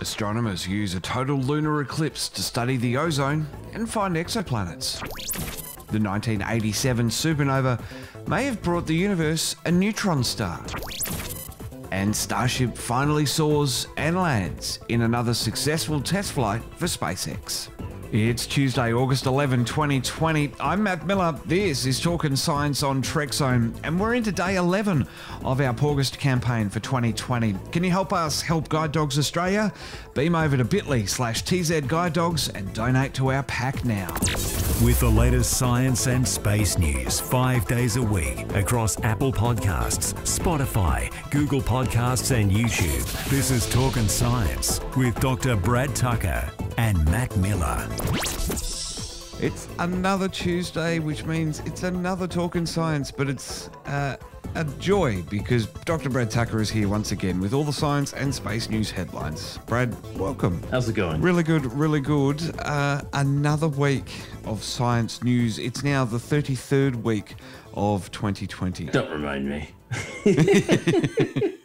Astronomers use a total lunar eclipse to study the ozone and find exoplanets. The 1987 supernova may have brought the universe a neutron star. And Starship finally soars and lands in another successful test flight for SpaceX. It's Tuesday, August 11, 2020. I'm Matt Miller. This is Talking Science on Trek Zone, and we're into day 11 of our August campaign for 2020. Can you help us help Guide Dogs Australia? Beam over to bit.ly slash TZ Guide Dogs and donate to our pack now. With the latest science and space news five days a week across Apple Podcasts, Spotify, Google Podcasts, and YouTube. This is Talking Science with Dr. Brad Tucker and Matt Miller. It's another Tuesday, which means it's another Talkin' Science, but it's uh, a joy because Dr. Brad Tucker is here once again with all the science and space news headlines. Brad, welcome. How's it going? Really good, really good. Uh, another week of science news. It's now the 33rd week of 2020. Don't remind me.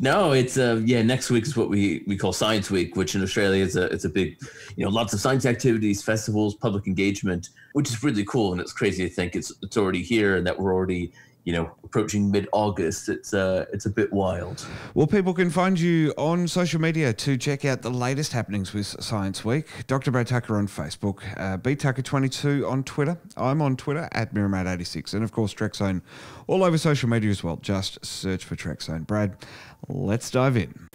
no, it's uh yeah, next week is what we we call Science Week, which in Australia is a it's a big, you know, lots of science activities, festivals, public engagement, which is really cool and it's crazy to think it's it's already here and that we're already you know, approaching mid-August, it's uh, it's a bit wild. Well, people can find you on social media to check out the latest happenings with Science Week. Dr. Brad Tucker on Facebook, uh, btucker22 on Twitter. I'm on Twitter at Miramat86, and of course Trek Zone all over social media as well. Just search for Trek Zone. Brad, let's dive in.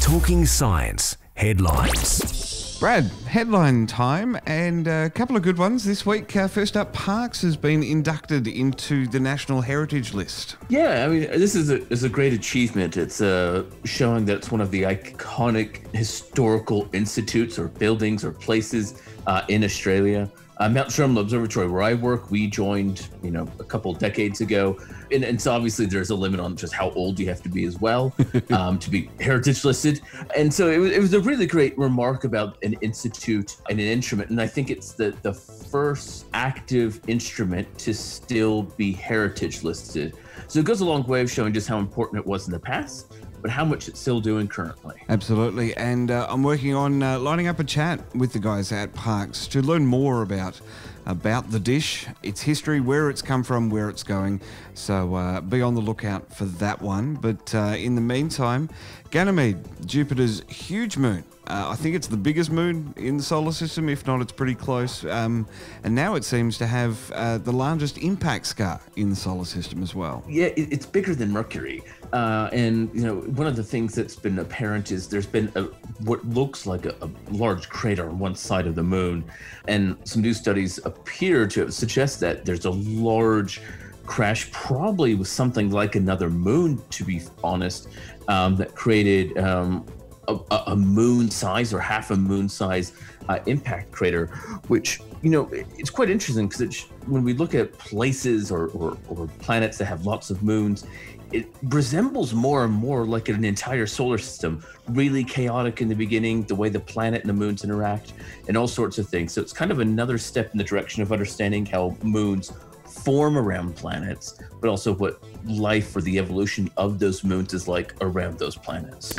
Talking Science headlines. Brad, headline time, and a couple of good ones this week. Uh, first up, Parkes has been inducted into the National Heritage List. Yeah, I mean, this is a, is a great achievement. It's uh, showing that it's one of the iconic historical institutes or buildings or places uh, in Australia uh, Mount Stromlo Observatory, where I work, we joined, you know, a couple decades ago, and, and so obviously there's a limit on just how old you have to be as well um, to be heritage listed. And so it was, it was a really great remark about an institute and an instrument, and I think it's the the first active instrument to still be heritage listed. So it goes a long way of showing just how important it was in the past but how much it's still doing currently. Absolutely. And uh, I'm working on uh, lining up a chat with the guys at Parkes to learn more about about the dish, its history, where it's come from, where it's going. So uh, be on the lookout for that one. But uh, in the meantime, Ganymede, Jupiter's huge moon, uh, I think it's the biggest moon in the solar system. If not, it's pretty close. Um, and now it seems to have uh, the largest impact scar in the solar system as well. Yeah, it's bigger than Mercury. Uh, and you know, one of the things that's been apparent is there's been a, what looks like a, a, large crater on one side of the moon, and some new studies appear to suggest that there's a large crash, probably with something like another moon, to be honest, um, that created um, a, a, moon size or half a moon size uh, impact crater, which you know it's quite interesting because when we look at places or, or, or planets that have lots of moons, it resembles more and more like an entire solar system, really chaotic in the beginning, the way the planet and the moons interact, and all sorts of things. So it's kind of another step in the direction of understanding how moons form around planets, but also what life or the evolution of those moons is like around those planets.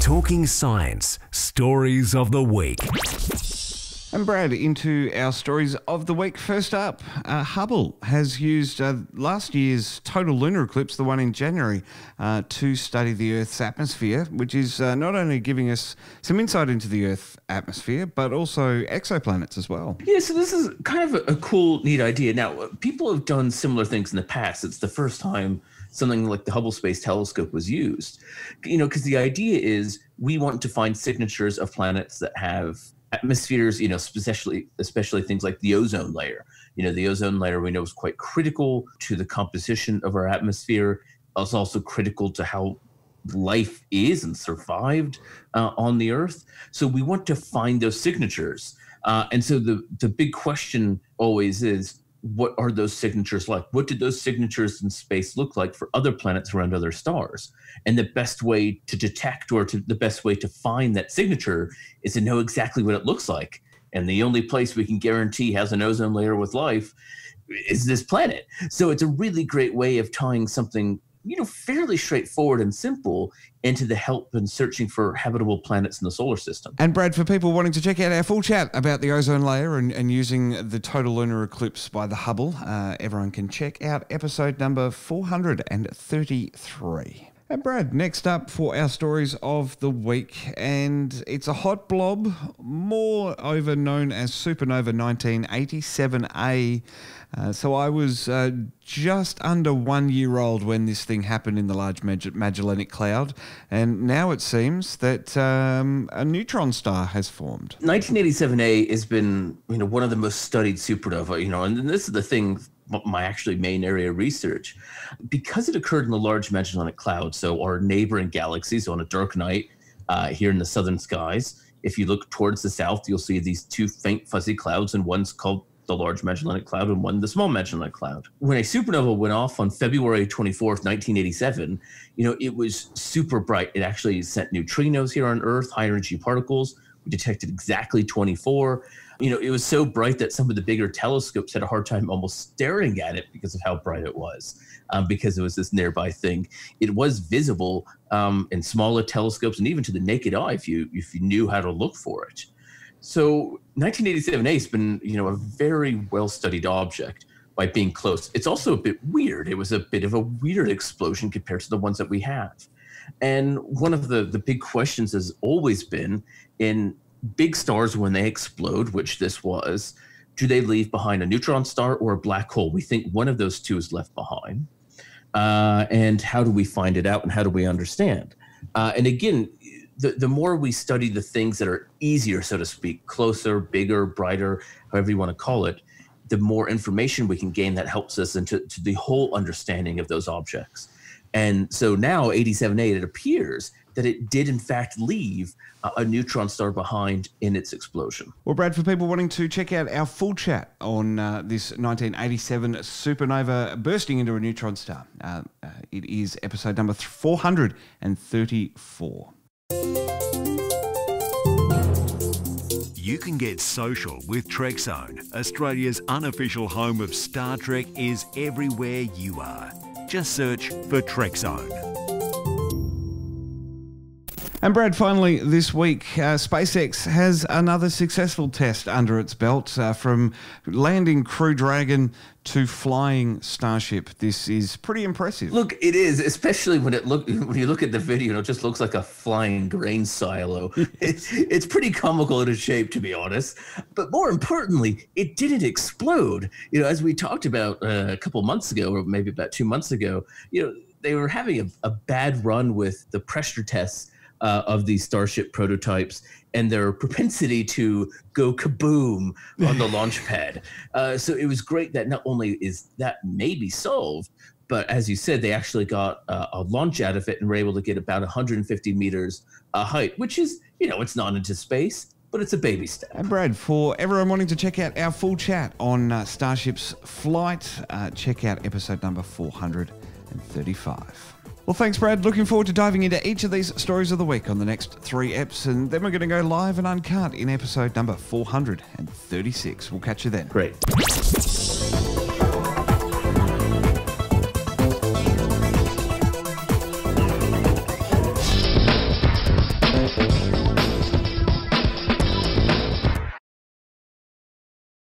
Talking Science Stories of the Week. And Brad, into our stories of the week. First up, uh, Hubble has used uh, last year's total lunar eclipse, the one in January, uh, to study the Earth's atmosphere, which is uh, not only giving us some insight into the Earth atmosphere, but also exoplanets as well. Yeah, so this is kind of a, a cool, neat idea. Now, people have done similar things in the past. It's the first time something like the Hubble Space Telescope was used. You know, because the idea is we want to find signatures of planets that have atmospheres, you know, especially especially things like the ozone layer. You know, the ozone layer we know is quite critical to the composition of our atmosphere. It's also critical to how life is and survived uh, on the Earth. So we want to find those signatures. Uh, and so the the big question always is what are those signatures like? What did those signatures in space look like for other planets around other stars? And the best way to detect or to the best way to find that signature is to know exactly what it looks like. And the only place we can guarantee has an ozone layer with life is this planet. So it's a really great way of tying something you know, fairly straightforward and simple into the help in searching for habitable planets in the solar system. And Brad, for people wanting to check out our full chat about the ozone layer and, and using the total lunar eclipse by the Hubble, uh, everyone can check out episode number 433. And Brad, next up for our stories of the week, and it's a hot blob, more over known as Supernova 1987A. Uh, so I was uh, just under one year old when this thing happened in the Large Mag- Magellanic Cloud, and now it seems that um, a neutron star has formed. 1987A has been, you know, one of the most studied supernova. You know, and this is the thing my actually main area of research. Because it occurred in the large magellanic cloud so our neighboring galaxies on a dark night uh, here in the southern skies if you look towards the south you'll see these two faint fuzzy clouds and one's called the large magellanic cloud and one the small magellanic cloud. When a supernova went off on february 24th 1987 you know it was super bright. It actually sent neutrinos here on earth high energy particles detected exactly 24 you know, it was so bright that some of the bigger telescopes had a hard time almost staring at it because of how bright it was, um, because it was this nearby thing. It was visible um, in smaller telescopes and even to the naked eye if you if you knew how to look for it. So 1987A has been, you know, a very well studied object by being close. It's also a bit weird. It was a bit of a weird explosion compared to the ones that we have. And one of the the big questions has always been in big stars, when they explode, which this was, do they leave behind a neutron star or a black hole? We think one of those two is left behind. Uh, and how do we find it out and how do we understand? Uh, and again, the, the more we study the things that are easier, so to speak, closer, bigger, brighter, however you want to call it, the more information we can gain that helps us into to the whole understanding of those objects. And so now 87A, it appears that it did in fact leave a neutron star behind in its explosion. Well, Brad, for people wanting to check out our full chat on uh, this 1987 supernova bursting into a neutron star, uh, uh, it is episode number 434. You can get social with Trek Zone. Australia's unofficial home of Star Trek is everywhere you are. Just search for Trek Zone. And Brad, finally this week, uh, SpaceX has another successful test under its belt uh, from landing Crew Dragon to flying Starship. This is pretty impressive. Look, it is, especially when it look when you look at the video, it just looks like a flying grain silo. it's, it's pretty comical in its shape, to be honest. But more importantly, it didn't explode. You know, as we talked about uh, a couple months ago, or maybe about two months ago, you know, they were having a, a bad run with the pressure tests uh, of these Starship prototypes and their propensity to go kaboom on the launch pad. Uh, so it was great that not only is that maybe solved, but as you said, they actually got uh, a launch out of it and were able to get about 150 meters uh, height, which is, you know, it's not into space, but it's a baby step. And Brad, for everyone wanting to check out our full chat on uh, Starship's flight, uh, check out episode number 435. Well, thanks, Brad. Looking forward to diving into each of these stories of the week on the next three eps, and then we're going to go live and uncut in episode number 436. We'll catch you then. Great.